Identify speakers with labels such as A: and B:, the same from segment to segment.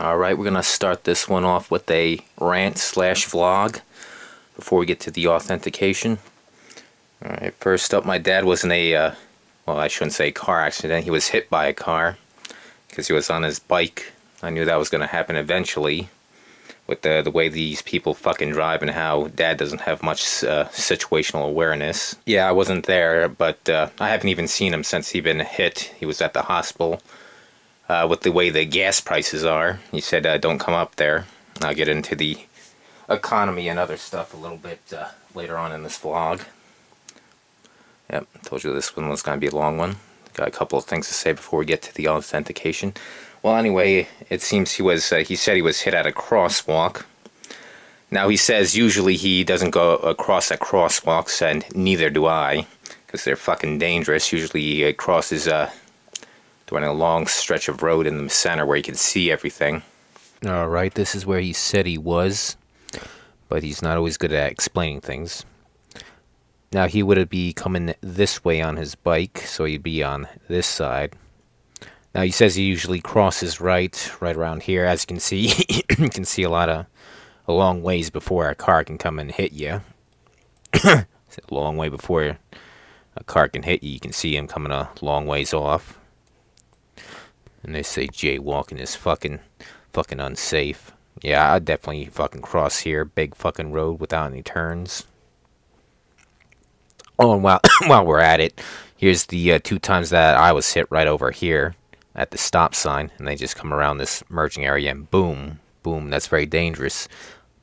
A: Alright, we're going to start this one off with a rant slash vlog before we get to the authentication. Alright, first up, my dad was in a, uh, well, I shouldn't say car accident. He was hit by a car because he was on his bike. I knew that was going to happen eventually with the, the way these people fucking drive and how dad doesn't have much uh, situational awareness. Yeah, I wasn't there, but uh, I haven't even seen him since he been hit. He was at the hospital uh, with the way the gas prices are. He said, uh, don't come up there. I'll get into the economy and other stuff a little bit uh, later on in this vlog. Yep, told you this one was going to be a long one. Got a couple of things to say before we get to the authentication. Well, anyway, it seems he was, uh, he said he was hit at a crosswalk. Now, he says usually he doesn't go across at crosswalks, and neither do I, because they're fucking dangerous. Usually he crosses uh, during a long stretch of road in the center where you can see everything. Alright, this is where he said he was, but he's not always good at explaining things. Now he would be coming this way on his bike, so he'd be on this side. Now he says he usually crosses right, right around here. As you can see, you can see a lot of, a long ways before a car can come and hit you. a long way before a car can hit you. You can see him coming a long ways off. And they say jaywalking is fucking, fucking unsafe. Yeah, I'd definitely fucking cross here. Big fucking road without any turns. Oh, and while, while we're at it, here's the uh, two times that I was hit right over here at the stop sign. And they just come around this merging area and boom, boom. That's very dangerous.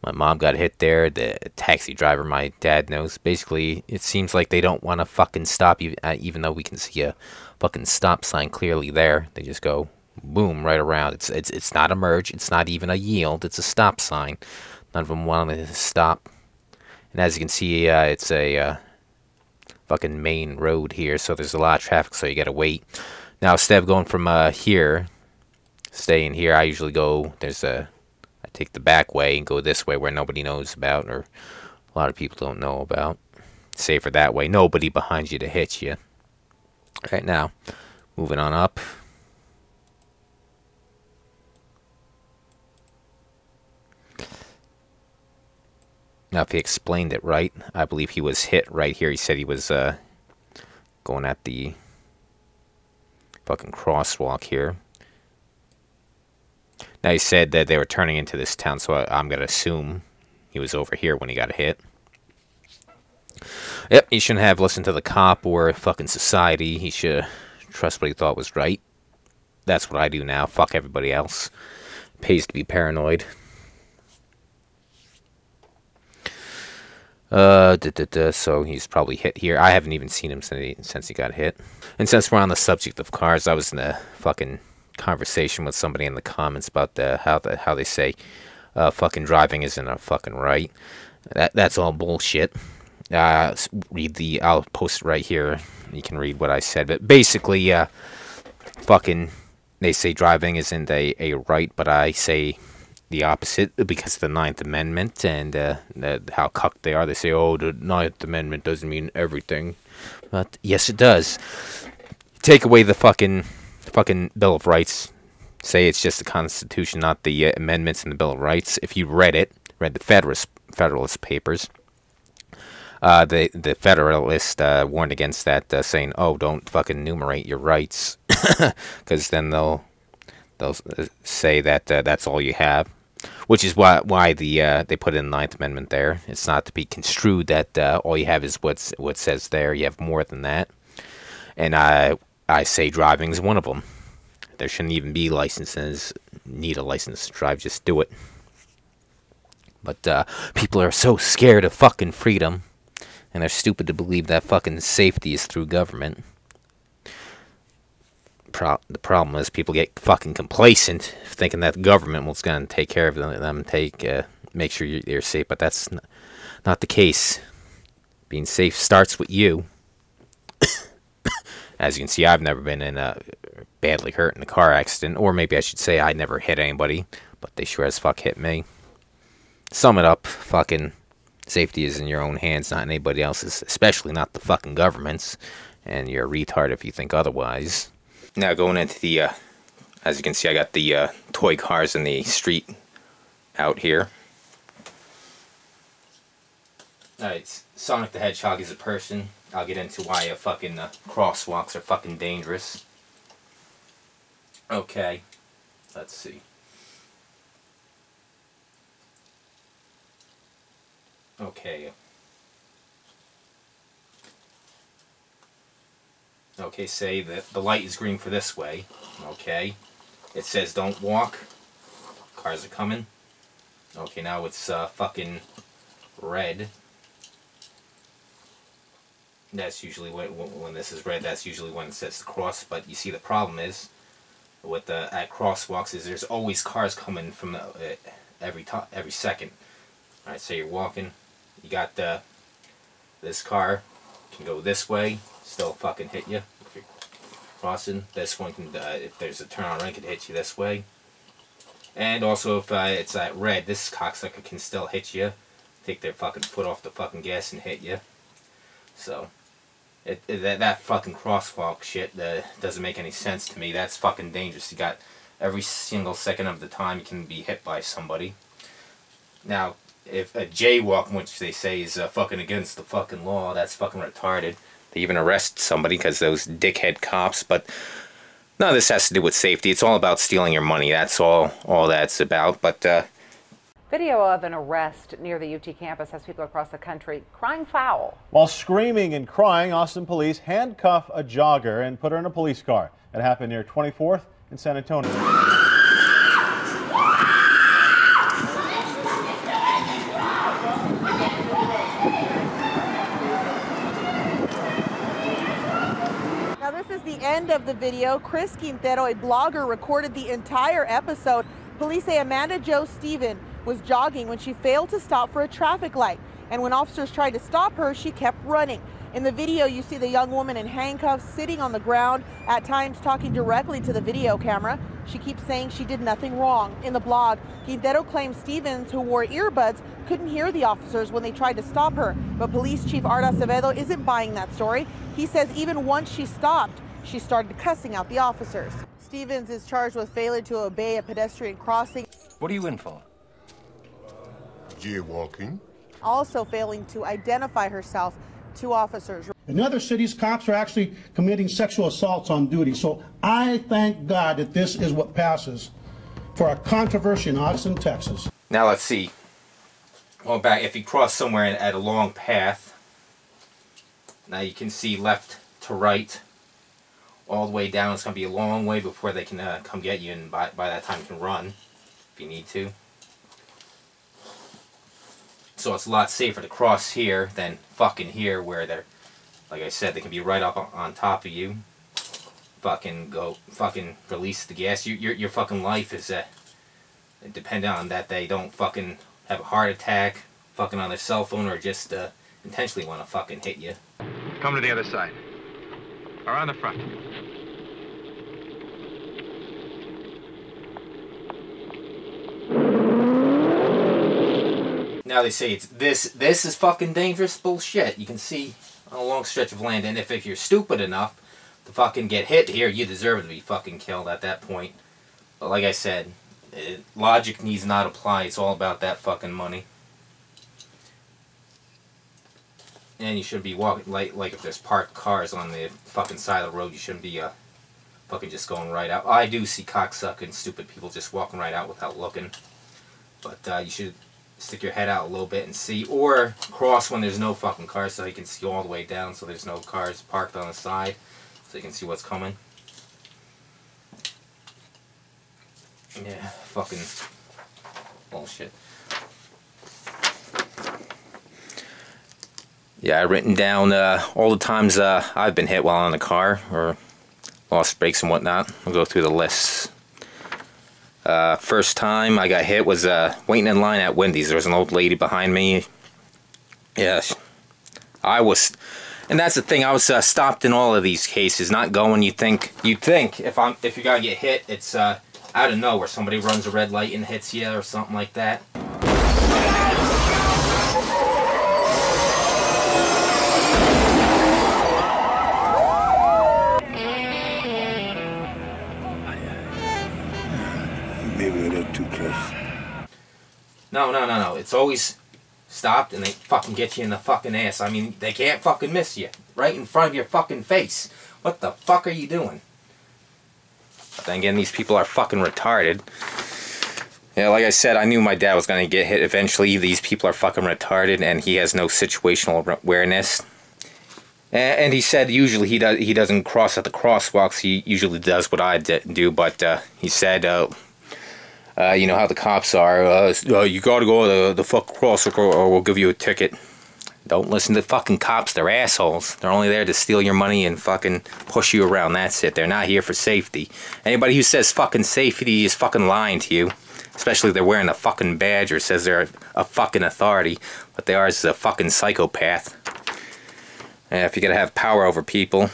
A: My mom got hit there. The taxi driver, my dad knows. Basically, it seems like they don't want to fucking stop you, uh, even though we can see a fucking stop sign clearly there. They just go boom right around. It's it's it's not a merge. It's not even a yield. It's a stop sign. None of them want to stop. And as you can see, uh, it's a uh, fucking main road here, so there's a lot of traffic, so you gotta wait. Now, instead of going from uh, here, staying here, I usually go. There's a I take the back way and go this way where nobody knows about, or a lot of people don't know about. Safer that way. Nobody behind you to hit you. Right now, moving on up. Now, if he explained it right, I believe he was hit right here. He said he was uh, going at the fucking crosswalk here. Now, he said that they were turning into this town, so I, am going to assume he was over here when he got hit. Yep, he shouldn't have listened to the cop or fucking society. He should trust what he thought was right. That's what I do now. Fuck everybody else. Pays to be paranoid. Uh, da, da, da, so he's probably hit here. I haven't even seen him since he, since he got hit. And since we're on the subject of cars, I was in a fucking conversation with somebody in the comments about the how the how they say uh, fucking driving isn't a fucking right. That that's all bullshit. Uh, read the I'll post it right here. You can read what I said, but basically, uh, fucking they say driving isn't a a right, but I say the opposite because of the Ninth Amendment and uh, how cucked they are. They say, "Oh, the Ninth Amendment doesn't mean everything," but yes, it does. Take away the fucking fucking Bill of Rights. Say it's just the Constitution, not the uh, amendments in the Bill of Rights. If you read it, read the Federalist Federalist Papers, uh, the the Federalist uh, warned against that, uh, saying, "Oh, don't fucking enumerate your rights, because then they'll they'll uh, say that uh, that's all you have." which is why why the uh, they put in the Ninth Amendment there. It's not to be construed that all you have is what's what says there. You have more than that, and I I say driving is one of them. There shouldn't even be licenses. Need a license to drive, just do it. But people are so scared of fucking freedom, and they're stupid to believe that fucking safety is through government pro- the problem is people get fucking complacent, thinking that the government was going to take care of them, take uh, make sure you're safe. But that's n- not the case. Being safe starts with you. As you can see, I've never been in a badly hurt in a car accident, or maybe I should say I never hit anybody, but they sure as fuck hit me. Sum it up, fucking safety is in your own hands, not anybody else's, especially not the fucking government's. And you're a retard if you think otherwise. Now going into the uh, as you can see, I got the uh, toy cars in the street out here. Alright, Sonic the Hedgehog is a person. I'll get into why uh, fucking uh, crosswalks are fucking dangerous. Okay, let's see. Okay. Okay, say that the light is green for this way. Okay. It says don't walk. Cars are coming. Okay, now it's uh, fucking red. That's usually when, when this is red, that's usually when it says to cross. But you see the problem is, with the at crosswalks is there's always cars coming from the, uh, every every second. Alright, so you're walking, you got the this car can go this way, still fucking hit you if you're crossing. This one can, uh, if there's a turn on red, can hit you this way. And also if uh, it's at red, this cocksucker can still hit you. Take their fucking foot off the fucking gas and hit you. So, it, it, that, that fucking crosswalk shit uh, doesn't make any sense to me. That's fucking dangerous. You got every single second of the time you can be hit by somebody. Now, if a jaywalk, which they say is uh, fucking against the fucking law, that's fucking retarded. They even arrest somebody because those dickhead cops. But none of this has to do with safety. It's all about stealing your money. That's all. All that's about. But. Uh,
B: Video of an arrest near the UT campus has people across the country crying foul.
C: While screaming and crying, Austin police handcuff a jogger and put her in a police car. It happened near 24th in San Antonio.
D: the end of the video, Chris Quintero, a blogger, recorded the entire episode. Police say Amanda Jo Stephen was jogging when she failed to stop for a traffic light. And when officers tried to stop her, she kept running. In the video, you see the young woman in handcuffs sitting on the ground, at times talking directly to the video camera. She keeps saying she did nothing wrong. In the blog, Quintero claims Stevens, who wore earbuds, couldn't hear the officers when they tried to stop her. But Police Chief Art Acevedo isn't buying that story. He says even once she stopped, she started cussing out the officers. Stevens is charged with failure to obey a pedestrian crossing.
E: What are you in for?
F: Jaywalking.
D: Also failing to identify herself to officers.
G: In other cities, cops are actually committing sexual assaults on duty. So I thank God that this is what passes for a controversy in Austin, Texas.
A: Now let's see. Well, back if you cross somewhere at a long path, now you can see left to right all the way down. It's going to be a long way before they can uh, come get you, and by, by that time you can run if you need to. So it's a lot safer to cross here than fucking here where they're, like I said, they can be right up on top of you. Fucking go, fucking release the gas. You, your, your fucking life is uh, dependent on that they don't fucking have a heart attack, fucking on their cell phone, or just uh, intentionally want to fucking hit you.
E: Come to the other side. Or on the front.
A: Now they say it's this this is fucking dangerous bullshit. You can see on a long stretch of land, and if, if you're stupid enough to fucking get hit here, you deserve to be fucking killed at that point. But like I said, it, logic needs not apply. It's all about that fucking money. And you shouldn't be walking like like if there's parked cars on the fucking side of the road. You shouldn't be uh fucking just going right out. I do see cocksucking stupid people just walking right out without looking. But uh, you should stick your head out a little bit and see, or cross when there's no fucking cars so you can see all the way down so there's no cars parked on the side so you can see what's coming. Yeah, fucking bullshit. Yeah, I've written down uh, all the times uh, I've been hit while in the car or lost brakes and whatnot. I'll go through the lists. Uh, first time I got hit was uh, waiting in line at Wendy's. There was an old lady behind me. Yes, I was, and that's the thing. I was uh, stopped in all of these cases, not going. You think you think if I'm if you're gonna get hit, it's uh, out of nowhere. Somebody runs a red light and hits you or something like that. No, no, no, no. It's always stopped and they fucking get you in the fucking ass. I mean, they can't fucking miss you. Right in front of your fucking face. What the fuck are you doing? But then again, these people are fucking retarded. Yeah, like I said, I knew my dad was going to get hit eventually. These people are fucking retarded and he has no situational awareness. And he said usually he does he doesn't cross at the crosswalks. He usually does what I do, but uh, he said uh, uh, you know how the cops are. Uh, uh, you gotta go the the fuck cross or, or we'll give you a ticket. Don't listen to fucking cops. They're assholes. They're only there to steal your money and fucking push you around. That's it. They're not here for safety. Anybody who says fucking safety is fucking lying to you. Especially if they're wearing a fucking badge or says they're a fucking authority. What they are is a fucking psychopath. And if you're gonna have power over people,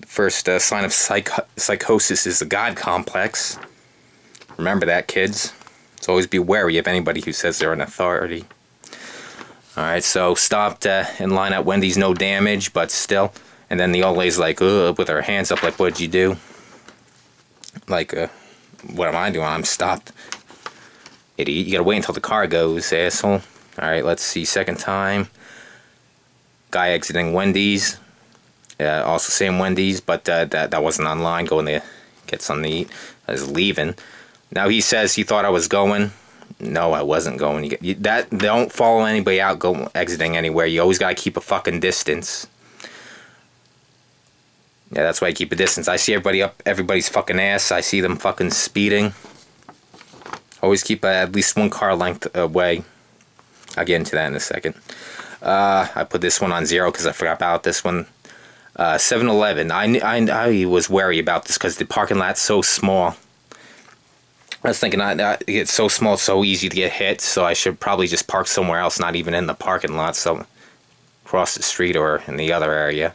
A: the first uh, sign of psych psychosis is the God complex. Remember that, kids. So always be wary of anybody who says they're an authority. Alright, so stopped uh, in line at Wendy's, no damage, but still. And then the old lady's like, Ugh, with her hands up, like, what'd you do? Like, uh, what am I doing? I'm stopped. Idiot, you gotta wait until the car goes, asshole. Alright, let's see, second time. Guy exiting Wendy's. Uh, also same Wendy's, but uh, that, that wasn't online, going to get something to eat. I was leaving. Now he says he thought I was going. No, I wasn't going. That don't follow anybody out go exiting anywhere. You always gotta keep a fucking distance. Yeah, that's why I keep a distance. I see everybody up everybody's fucking ass. I see them fucking speeding. Always keep at least one car length away. I'll get into that in a second. Uh, I put this one on zero because I forgot about this one. 7-Eleven. Uh, I, I, I was wary about this because the parking lot's so small. I was thinking I, I, it's so small, so easy to get hit, so I should probably just park somewhere else, not even in the parking lot, so across the street or in the other area.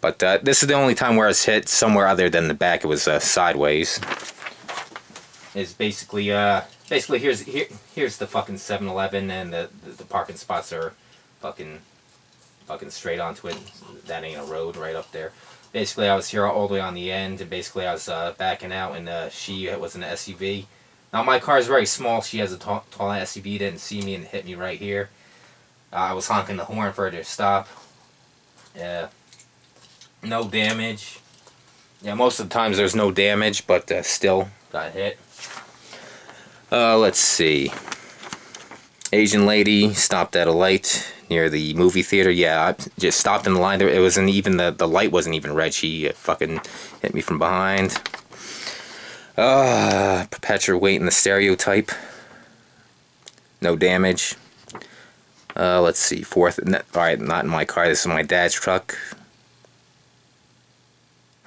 A: But uh, this is the only time where I was hit somewhere other than the back. It was uh, sideways. Is basically uh basically here's here here's the fucking 7-Eleven and the, the, the parking spots are fucking fucking straight onto it. That ain't a road right up there basically I was here all the way on the end and basically I was uh, backing out and uh, she was in an SUV. Now my car is very small. She has a tall, tall SUV. Didn't see me and hit me right here. Uh, I was honking the horn for her to stop. Yeah. No damage. Yeah, most of the times there's no damage, but uh, still got hit. Uh, let's see. Asian lady stopped at a light near the movie theater. Yeah, I just stopped in the line. There, it wasn't even the the light wasn't even red. She fucking hit me from behind. Ah, Uh, perpetuating the stereotype. No damage. Uh, let's see. Fourth. All right, not in my car. This is my dad's truck.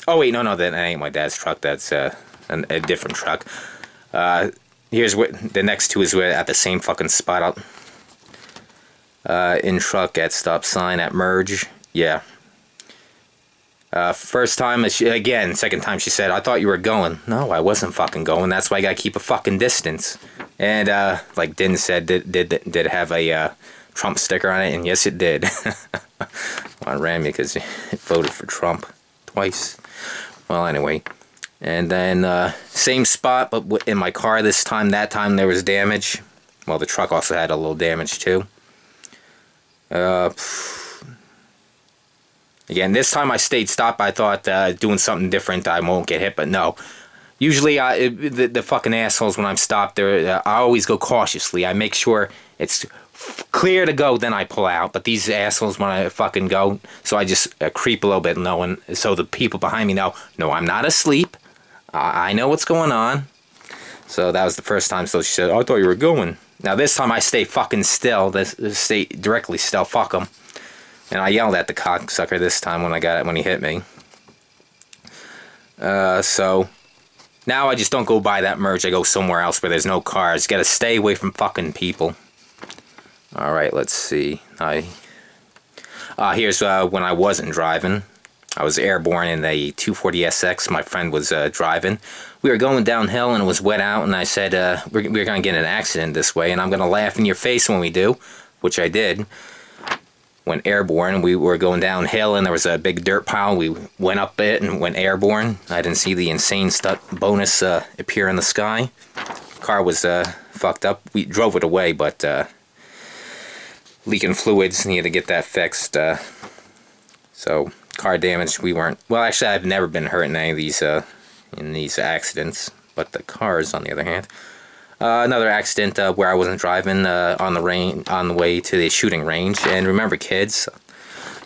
A: Oh wait, no, no, that ain't my dad's truck. That's uh, an, a different truck. Uh, here's what the next two is where at the same fucking spot uh, in truck at stop sign at merge. Yeah. Uh, first time, she, again, second time she said, I thought you were going. No, I wasn't fucking going. That's why I gotta keep a fucking distance. And, uh, like Din said, did, did, did have a, uh, Trump sticker on it, and yes, it did. I ran me because it voted for Trump twice. Well, anyway. And then, uh, same spot, but in my car this time. That time there was damage. Well, the truck also had a little damage, too. Uh, again, this time I stayed stopped. I thought uh, doing something different, I won't get hit, but no. Usually, I, the, the fucking assholes when I'm stopped, uh, I always go cautiously. I make sure it's clear to go, then I pull out. But these assholes when I fucking go, so I just uh, creep a little bit, knowing so the people behind me know, no, I'm not asleep. I know what's going on. So that was the first time. So she said, oh, I thought you were going. Now this time I stay fucking still. This, stay directly still. Fuck him. And I yelled at the cocksucker this time when I got it when he hit me. Uh, so now I just don't go by that merge. I go somewhere else where there's no cars. Got to stay away from fucking people. All right, let's see. I uh, here's uh, when I wasn't driving. I was airborne in the 240SX. My friend was uh, driving. We were going downhill and it was wet out, and I said, uh, we're, we're going to get an accident this way, and I'm going to laugh in your face when we do, which I did. When airborne, we were going downhill, and there was a big dirt pile. We went up it and went airborne. I didn't see the insane stunt bonus uh, appear in the sky. car was uh, fucked up. We drove it away, but uh, leaking fluids needed to get that fixed. Uh, so car damage. We weren't. Well, actually, I've never been hurt in any of these uh, in these accidents. But the cars, on the other hand, uh, another accident uh, where I wasn't driving uh, on the rain on the way to the shooting range. And remember, kids,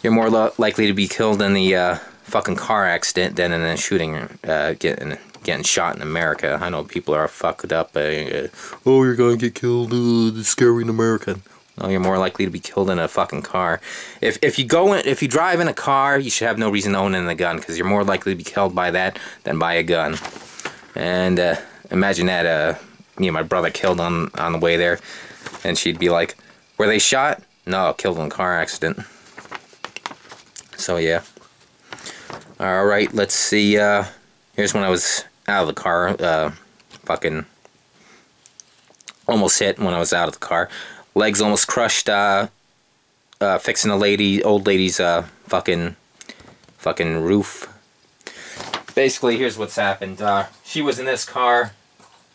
A: you're more likely to be killed in the uh, fucking car accident than in a shooting, uh, getting getting shot in America. I know people are fucked up. Uh, oh, you're gonna get killed. Uh, it's scary in America. No, you're more likely to be killed in a fucking car. If if you go in, if you drive in a car, you should have no reason owning a gun because you're more likely to be killed by that than by a gun. And uh, imagine that, uh, me and my brother killed on on the way there, and she'd be like, "Were they shot? No, killed in a car accident." So yeah. All right, let's see. Uh, here's when I was out of the car. Uh, fucking almost hit when I was out of the car. Legs almost crushed. Uh, uh, fixing a lady, old lady's uh, fucking, fucking roof. Basically, here's what's happened. Uh, she was in this car.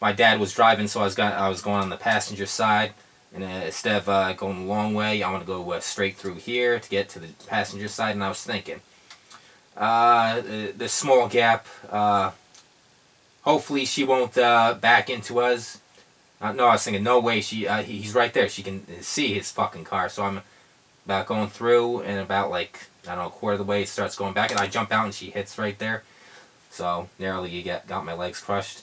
A: My dad was driving, so I was going. I was going on the passenger side, and uh, instead of uh, going the long way, I want to go uh, straight through here to get to the passenger side. And I was thinking, uh, the small gap. Uh, hopefully, she won't uh, back into us. Uh, no, I was thinking, no way. She, uh, he- he's right there. She can see his fucking car. So I'm about going through, and about like I don't know, a quarter of the way, it starts going back, and I jump out, and she hits right there. So narrowly, you get got my legs crushed.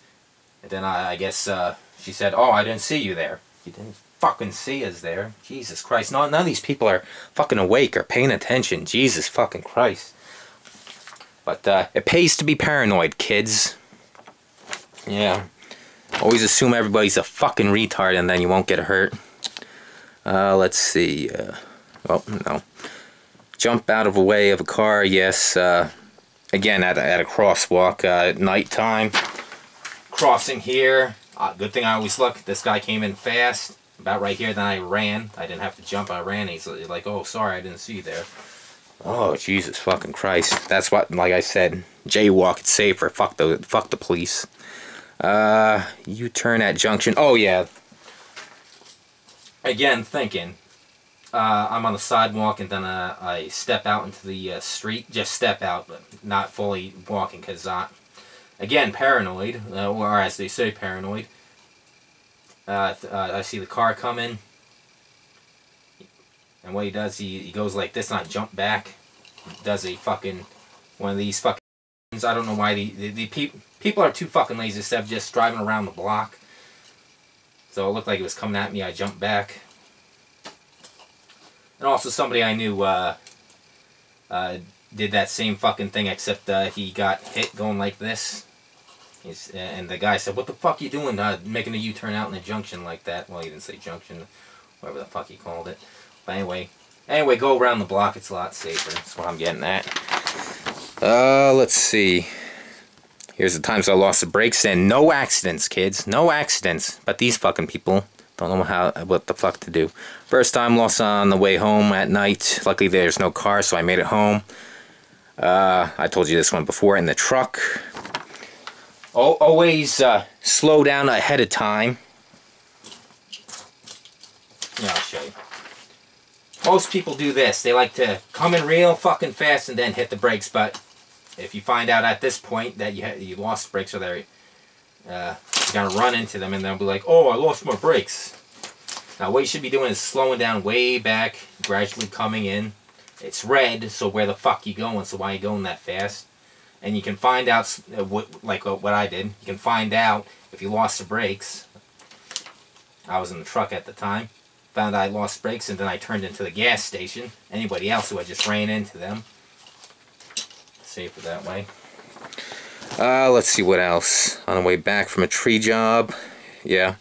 A: And then I, I guess uh, she said, "Oh, I didn't see you there. You didn't fucking see us there. Jesus Christ! No, none of these people are fucking awake or paying attention. Jesus fucking Christ!" But uh, it pays to be paranoid, kids. Yeah. Always assume everybody's a fucking retard and then you won't get hurt. Uh, let's see. Uh, oh, no. Jump out of the way of a car, yes. Uh, again, at a, at a crosswalk, uh, at nighttime. Crossing here. Uh, good thing I always look. This guy came in fast. About right here, then I ran. I didn't have to jump, I ran. He's like, oh, sorry, I didn't see you there. Oh Jesus fucking Christ! That's what, like I said, jaywalk. It's safer. Fuck the fuck the police. Uh, U-turn at junction. Oh yeah. Again, thinking. Uh, I'm on the sidewalk and then uh, I step out into the uh, street. Just step out, but not fully walking, cause uh, again paranoid, uh, or as they say, paranoid. Uh, I see the car coming. And what he does, he, he goes like this, and I jump back. Does a fucking one of these fucking. I don't know why the the, the peop, people are too fucking lazy instead of just driving around the block. So it looked like it was coming at me. I jumped back. And also somebody I knew uh, uh, did that same fucking thing, except uh, he got hit going like this. He's, and the guy said, "What the fuck you doing? Uh, making a U-turn out in a junction like that?" Well, he didn't say junction, whatever the fuck he called it. But anyway, anyway, go around the block. It's a lot safer. That's what I'm getting at. Uh, let's see. Here's the times I lost the brakes and no accidents, kids. No accidents. But these fucking people don't know how what the fuck to do. First time lost on the way home at night. Luckily there's no car, so I made it home. Uh, I told you this one before in the truck. Al always uh, slow down ahead of time. Yeah, I'll show you. Most people do this. They like to come in real fucking fast and then hit the brakes. But if you find out at this point that you you lost brakes or they're uh, you're gonna run into them and they'll be like, "Oh, I lost my brakes." Now, what you should be doing is slowing down way back, gradually coming in. It's red, so where the fuck you going? So why you going that fast? And you can find out, uh, what, like what I did. You can find out if you lost the brakes. I was in the truck at the time. Found I lost brakes, and then I turned into the gas station. Anybody else who had just ran into them. Safer that way. Uh, let's see what else. On the way back from a tree job. Yeah.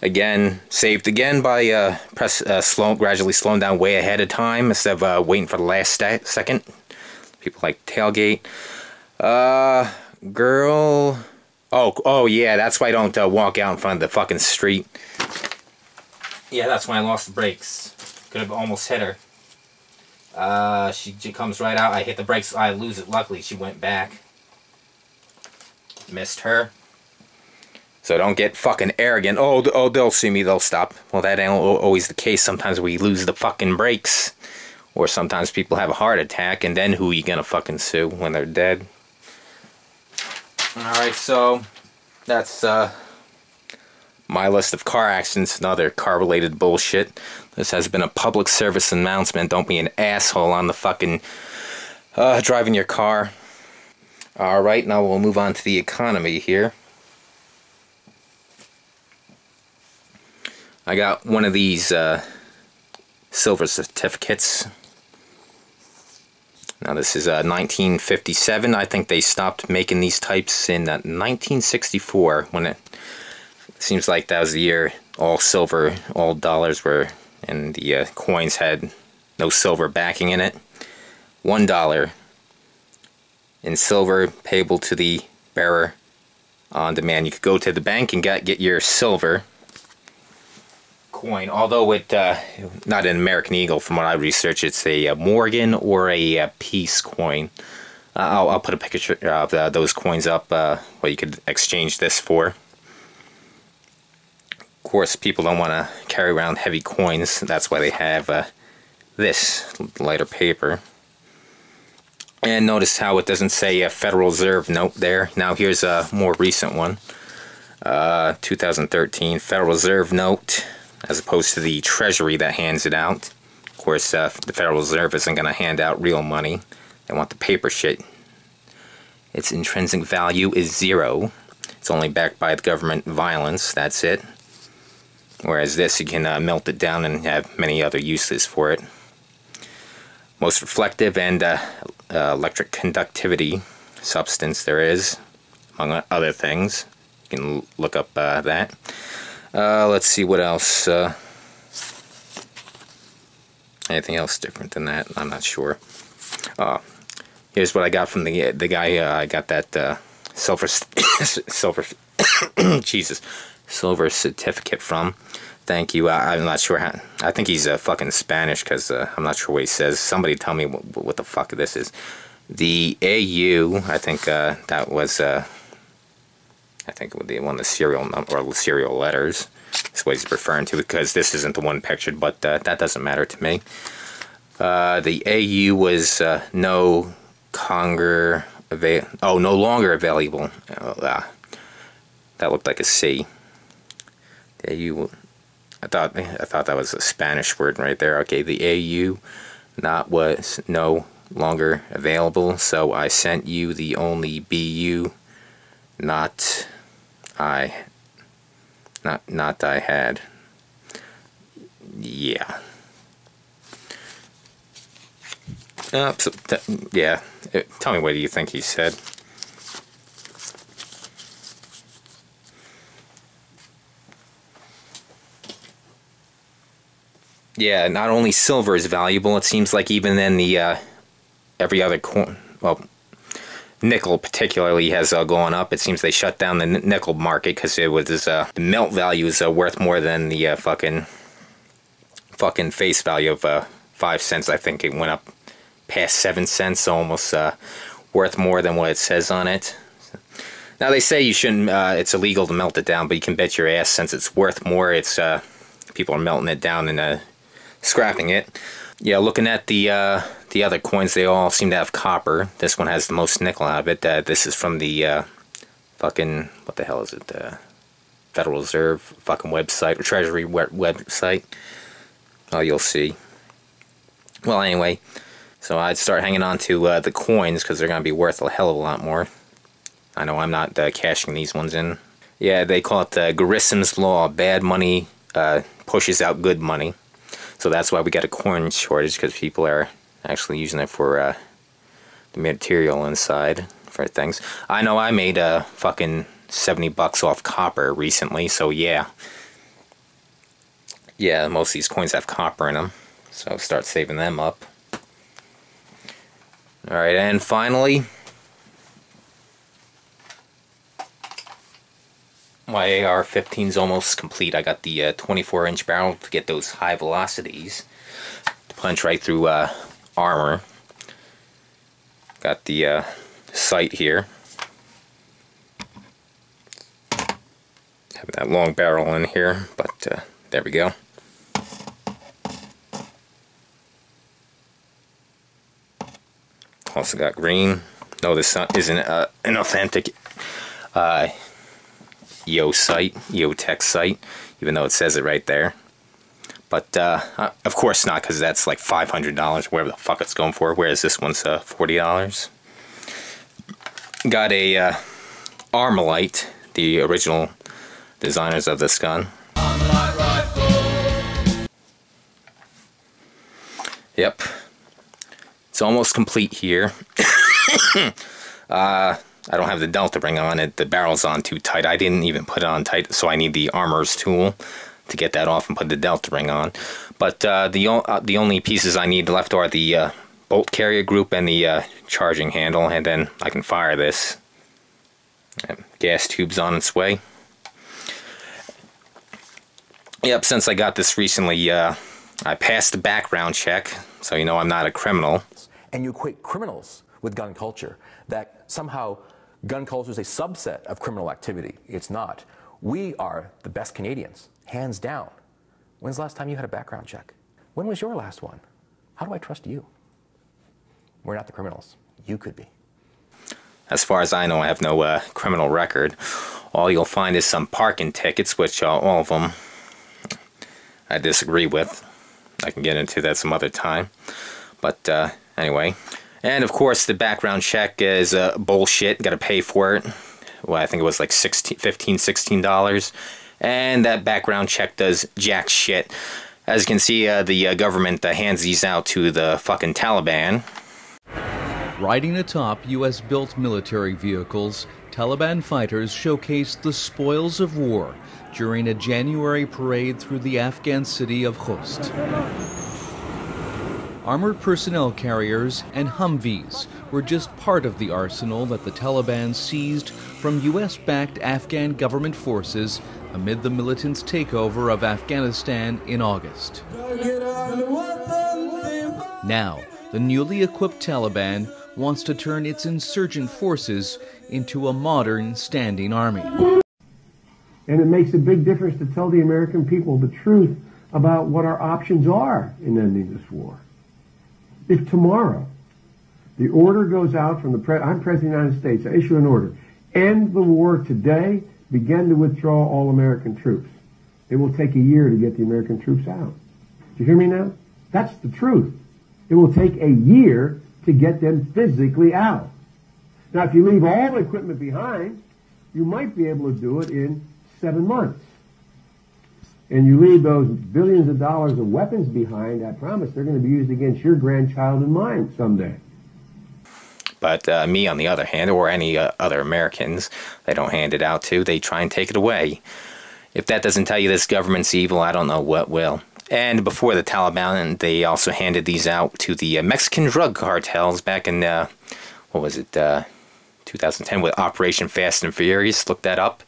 A: Again, saved again by uh, press uh, slow, gradually slowing down way ahead of time instead of uh, waiting for the last second. People like tailgate. Uh, girl. Oh, oh yeah, that's why I don't uh, walk out in front of the fucking street. Yeah, that's when I lost the brakes. Could have almost hit her. Uh, she, she comes right out. I hit the brakes. I lose it. Luckily, she went back. Missed her. So don't get fucking arrogant. Oh, oh, they'll see me, they'll stop. Well, that ain't always the case. Sometimes we lose the fucking brakes. Or sometimes people have a heart attack, and then who are you gonna fucking sue when they're dead? Alright, so that's uh, my list of car accidents and other car related bullshit. This has been a public service announcement. Don't be an asshole on the fucking uh, driving your car. Alright, now we'll move on to the economy here. I got one of these uh, silver certificates. Now this is uh, 1957. I think they stopped making these types in uh, 1964 when it seems like that was the year all silver, all dollars were, and the uh, coins had no silver backing in it. One dollar in silver payable to the bearer on demand. You could go to the bank and get get your silver coin. Although it uh, not an American Eagle, from what I researched, it's a, uh Morgan or a, uh Peace coin. Uh, I'll, I'll put a picture of uh, those coins up. Uh, what you could exchange this for. Course, people don't want to carry around heavy coins. That's why they have uh, this lighter paper. And notice how it doesn't say a Federal Reserve note there. Now here's a more recent one. Uh, 2013 Federal Reserve note as opposed to the Treasury that hands it out. Of course, uh, the Federal Reserve isn't going to hand out real money. They want the paper shit. Its intrinsic value is zero. It's only backed by the government violence. That's it. Whereas this, you can uh, melt it down and have many other uses for it. Most reflective and uh, uh, electric conductivity substance there is, among other things. You can look up uh, that. Uh, let's see what else. Anything else different than that? I'm not sure. Uh, here's what I got from the the guy. I got that silver silver Jesus silver certificate from. Thank you. I, I'm not sure how. I think he's uh, fucking Spanish because uh, I'm not sure what he says. Somebody tell me what, what the fuck this is. The AU. I think uh, that was. Uh, I think it would be one of the serial number or serial letters. That's what he's referring to because this isn't the one pictured, but uh, that doesn't matter to me. Uh, the AU was no conger avail. Oh, no longer available. Uh, that looked like a C. AU. I thought I thought that was a Spanish word right there. Okay, the AU not was no longer available, so I sent you the only BU not I not not I had. Yeah. So, yeah. Tell me what do you think he said? Yeah, not only silver is valuable, it seems like even then the uh, every other coin, well, nickel particularly has uh, gone up. It seems they shut down the nickel market because it was uh, the melt value is uh, worth more than the uh, fucking fucking face value of uh, five cents. I think it went up past seven cents, so almost worth more than what it says on it. Now they say you shouldn't. it's illegal to melt it down, but you can bet your ass since it's worth more. It's people are melting it down in and scrapping it. Yeah, looking at the uh, the other coins, they all seem to have copper. This one has the most nickel out of it. Uh, this is from the uh, fucking what the hell is it? The Federal Reserve fucking website or Treasury website. Oh, you'll see. Well, anyway, so I'd start hanging on to uh, the coins because they're gonna be worth a hell of a lot more. I know I'm not uh, cashing these ones in. Yeah, they call it the Gresham's Law. Bad money uh, pushes out good money. So that's why we got a coin shortage because people are actually using it for uh, the material inside for things. I know I made a uh, fucking 70 bucks off copper recently, so yeah. Yeah, most of these coins have copper in them, so start saving them up. Alright, and finally, my AR-15 is almost complete. I got the uh, 24 inch barrel to get those high velocities to punch right through uh, armor. Got the uh, sight here. Have that long barrel in here, but uh, there we go. Also got green. No, this isn't uh, an authentic uh, EO sight, EOTech sight, even though it says it right there. But uh, uh of course not, because that's like $500, whatever the fuck it's going for. Whereas this one's uh, $40. Got a uh, Armalite, the original designers of this gun. Yep. It's almost complete here. uh, I don't have the delta ring on it. The barrel's on too tight. I didn't even put it on tight, so I need the armor's tool to get that off and put the delta ring on. But uh, the, uh, the only pieces I need left are the uh, bolt carrier group and the uh, charging handle, and then I can fire this. Gas tube's on its way. Yep, since I got this recently, uh, I passed the background check, so you know I'm not a criminal.
F: And you equate criminals with gun culture, that somehow gun culture is a subset of criminal activity. It's not. We are the best Canadians, hands down. When's the last time you had a background check? When was your last one? How do I trust you? We're not the criminals. You could be.
A: As far as I know, I have no uh, criminal record. All you'll find is some parking tickets, which uh, all of them I disagree with. I can get into that some other time. But uh, anyway. And of course, the background check is uh, bullshit. Got to pay for it. Well, I think it was like 16 $15, $16. And that background check does jack shit. As you can see, uh, the uh, government uh, hands these out to the fucking Taliban.
H: Riding atop U.S. built military vehicles, Taliban fighters showcased the spoils of war during a January parade through the Afghan city of Khost. Armored personnel carriers and Humvees were just part of the arsenal that the Taliban seized from U.S. backed Afghan government forces amid the militants' takeover of Afghanistan in August. Now, the newly equipped Taliban wants to turn its insurgent forces into a modern standing army.
I: And it makes a big difference to tell the American people the truth about what our options are in ending this war. If tomorrow the order goes out from the president, I'm president of the United States, I issue an order, end the war today, begin to withdraw all American troops. It will take a year to get the American troops out. Do you hear me now? That's the truth. It will take a year to get them physically out. Now, if you leave all the equipment behind, you might be able to do it in seven months. And you leave those billions of dollars of weapons behind, I promise they're going to be used against your grandchild and mine someday.
A: But uh, me, on the other hand, or any uh, other Americans they don't hand it out to, they try and take it away. If that doesn't tell you this government's evil, I don't know what will. And before the Taliban, they also handed these out to the uh, Mexican drug cartels back in, uh, what was it, uh, 2010 with Operation Fast and Furious. Look that up.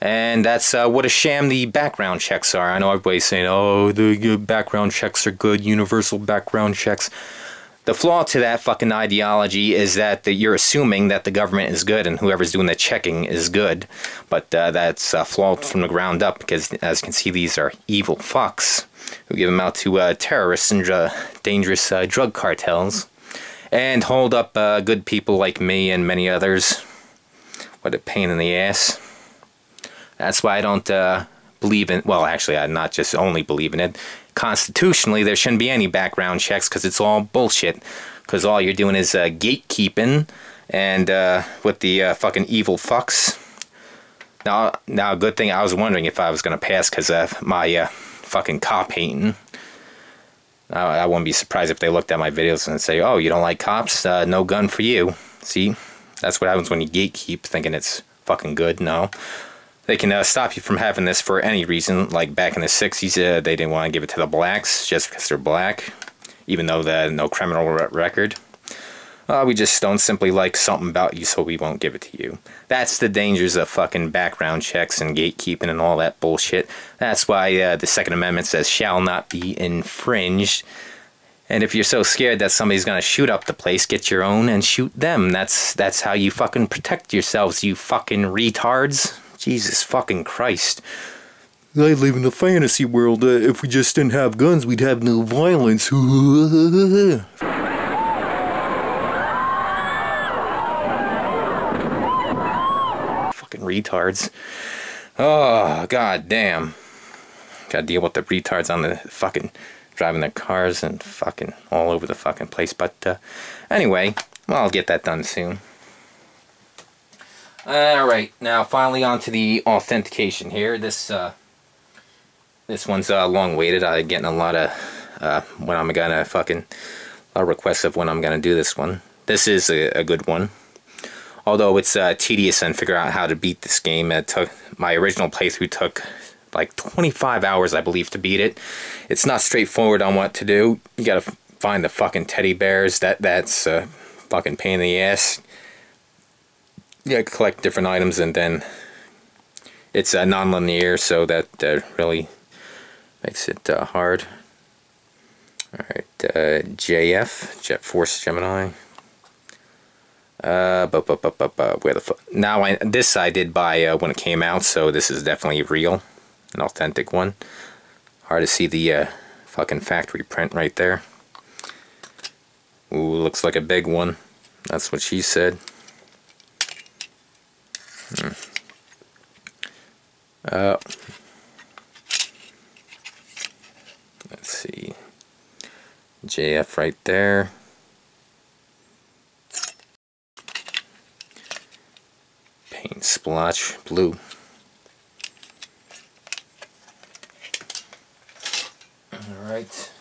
A: And that's uh, what a sham the background checks are. I know everybody's saying, oh, the background checks are good, universal background checks. The flaw to that fucking ideology is that the, you're assuming that the government is good and whoever's doing the checking is good. But uh, that's uh, flawed from the ground up because, as you can see, these are evil fucks who give them out to uh, terrorists and uh, dangerous uh, drug cartels and hold up good people like me and many others. What a pain in the ass. That's why I don't uh, believe in, well, actually, I not just only believe in it. Constitutionally, there shouldn't be any background checks because it's all bullshit. Because all you're doing is uh, gatekeeping and uh, with the uh, fucking evil fucks. Now, now, good thing I was wondering if I was going to pass because of my uh, fucking cop hating. I, I wouldn't be surprised if they looked at my videos and say, oh, you don't like cops? Uh, no gun for you. See? That's what happens when you gatekeep thinking it's fucking good. No. They can uh, stop you from having this for any reason. Like back in the 60s, uh, they didn't want to give it to the blacks just because they're black, even though they had no criminal record. Uh, we just don't simply like something about you, so we won't give it to you. That's the dangers of fucking background checks and gatekeeping and all that bullshit. That's why uh, the Second Amendment says shall not be infringed. And if you're so scared that somebody's gonna shoot up the place, get your own and shoot them. That's that's how you fucking protect yourselves, you fucking retards. Jesus fucking Christ. I live in a fantasy world. Uh, if we just didn't have guns, we'd have no violence. fucking retards. Oh, god damn. Gotta deal with the retards on the fucking driving their cars and fucking all over the fucking place. But uh, anyway, well, I'll get that done soon. Alright, now finally on to the authentication here. This uh, this one's uh, long waited. I'm getting a lot of uh, when I'm gonna fucking a lot of requests of when I'm gonna do this one. This is a, a good one. Although it's uh, tedious and figure out how to beat this game. It took my original playthrough took like 25 hours, I believe, to beat it. It's not straightforward on what to do. You gotta find the fucking teddy bears. That that's a fucking pain in the ass. Gotta collect different items and then it's uh, non-linear, so that uh, really makes it uh, hard. All right, uh, JF Jet Force Gemini. Uh, but, but, but, but, but where the fuck? Now, I, this I did buy uh, when it came out, so this is definitely real, an authentic one. Hard to see the uh, fucking factory print right there. Ooh, looks like a big one. That's what she said. Hmm. Uh, let's see. JF right there. Paint splotch blue. Alright.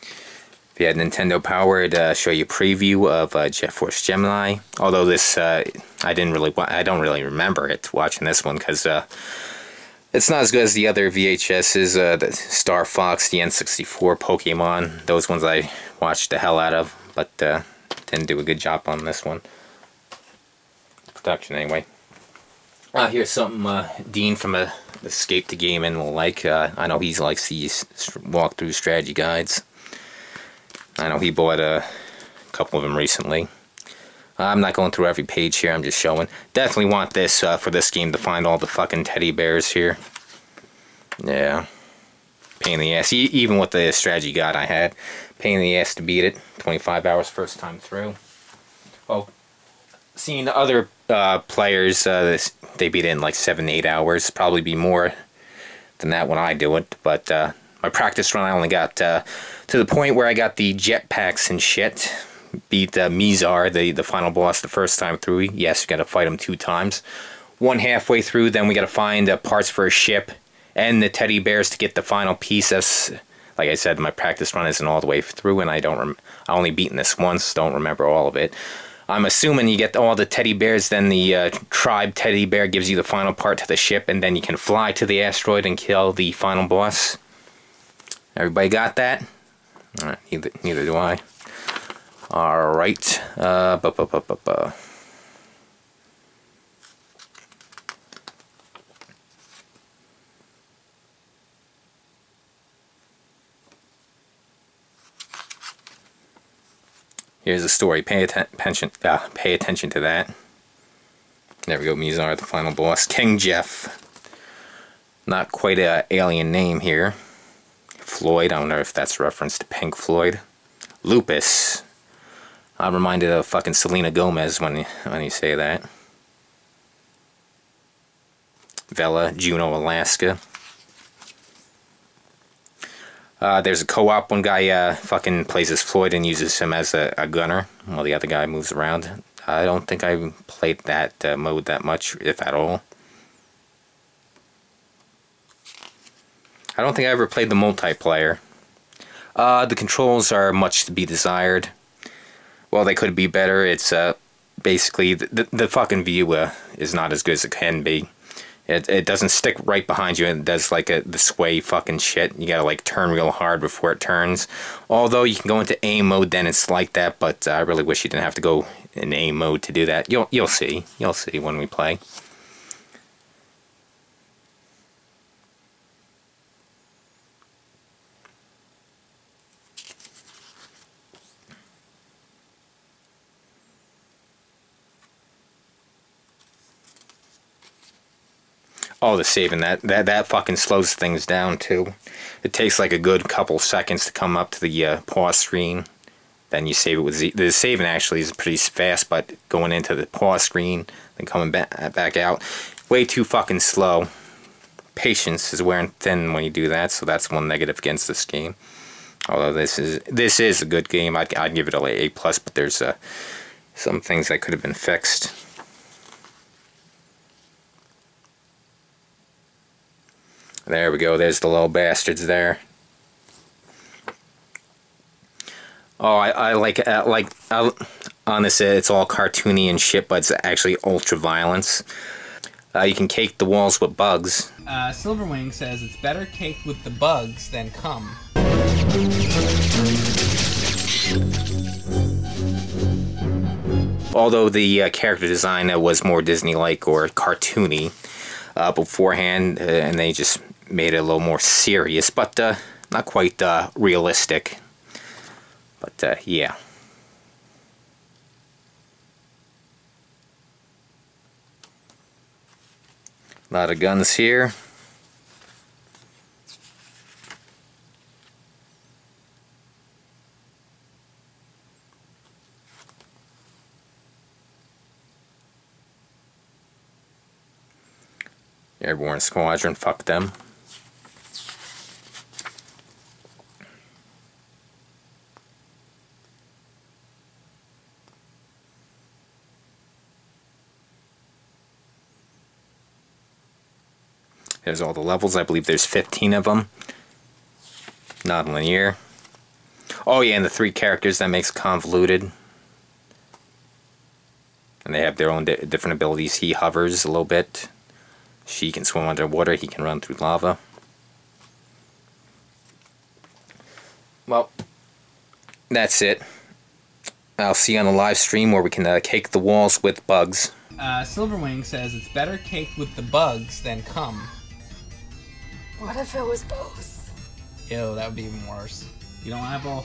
A: If you had Nintendo Power, it'd uh, show you preview of uh, Jet Force Gemini. Although this, uh, I didn't really, I don't really remember it watching this one because uh, it's not as good as the other VHSs, uh, the Star Fox, the N64, Pokemon. Those ones I watched the hell out of, but uh, didn't do a good job on this one. Production anyway. Uh, here's something uh, Dean from uh, Escape the Gaming will like. Uh, I know he likes these walkthrough strategy guides. I know he bought a couple of them recently. I'm not going through every page here, I'm just showing. Definitely want this uh, for this game to find all the fucking teddy bears here. Yeah. Pain in the ass. E even with the strategy guide I had. Pain in the ass to beat it. 25 hours first time through. Well, seeing other uh, players, uh, they beat it in like 7 8 hours. Probably be more than that when I do it. But uh, my practice run, I only got uh, to the point where I got the jetpacks and shit beat uh, Mizar, the, the final boss, the first time through. Yes, you got to fight him two times. One halfway through, then we got to find uh, parts for a ship and the teddy bears to get the final piece. Like I said, my practice run isn't all the way through, and I don't. Rem- I only beaten this once. Don't remember all of it. I'm assuming you get all the teddy bears, then the uh, tribe teddy bear gives you the final part to the ship, and then you can fly to the asteroid and kill the final boss. Everybody got that? Neither, neither do I. All right. Uh, bu -bu -bu Here's the story. Pay attention. Uh, pay attention to that. There we go. Mizar, the final boss. King Jeff. Not quite a alien name here. Floyd. I don't know if that's reference to Pink Floyd. Lupus. I'm reminded of fucking Selena Gomez when when you say that. Vela, Juneau, Alaska. Uh, there's a co-op. One guy uh, fucking plays as Floyd and uses him as a, a, gunner, while the other guy moves around. I don't think I played that uh, mode that much, if at all. I don't think I ever played the multiplayer. Uh, the controls are much to be desired. Well, they could be better. It's uh, basically the, the, the fucking view uh, is not as good as it can be. It, it doesn't stick right behind you. and does like a, the sway fucking shit. You gotta like turn real hard before it turns. Although you can go into aim mode, then it's like that. But I really wish you didn't have to go in aim mode to do that. You'll you'll see. You'll see when we play. Oh, the saving that that that fucking slows things down too. It takes like a good couple seconds to come up to the uh, pause screen. Then you save it with Z. The saving actually is pretty fast, but going into the pause screen then coming back back out, way too fucking slow. Patience is wearing thin when you do that, so that's one negative against this game. Although this is this is a good game, I'd, I'd give it a A plus, but there's uh, some things that could have been fixed. There we go. There's the little bastards there. Oh, I, I like uh, like uh, on this. It's all cartoony and shit, but it's actually ultra violence. Uh, you can cake the walls with bugs.
J: Uh, Silverwing says it's better caked with the bugs than cum.
A: Although the uh, character design uh, was more Disney-like or cartoony uh, beforehand, uh, and they just made it a little more serious, but uh, not quite uh, realistic. But yeah. A lot of guns here. Airborne Squadron, fuck them. There's all the levels. I believe there's 15 of them. Not linear. Oh yeah, and the three characters that makes convoluted. And they have their own di different abilities. He hovers a little bit. She can swim underwater. He can run through lava. Well, that's it. I'll see you on the live stream where we can uh, cake the walls with bugs.
J: Uh, Silverwing says it's better caked with the bugs than cum.
K: What if it was both?
J: Ew, that would be even worse. You don't have both.